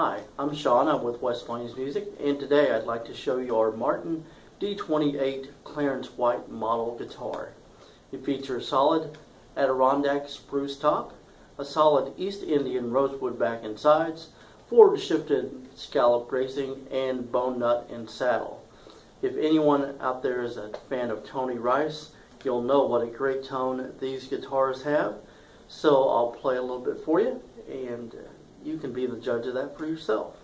Hi, I'm Sean. I'm with West Plains Music, and today I'd like to show you our Martin D28 Clarence White model guitar. It features a solid Adirondack spruce top, a solid East Indian rosewood back and sides, forward shifted scallop bracing, and bone nut and saddle. If anyone out there is a fan of Tony Rice, you'll know what a great tone these guitars have. So I'll play a little bit for you, and uh, you can be the judge of that for yourself.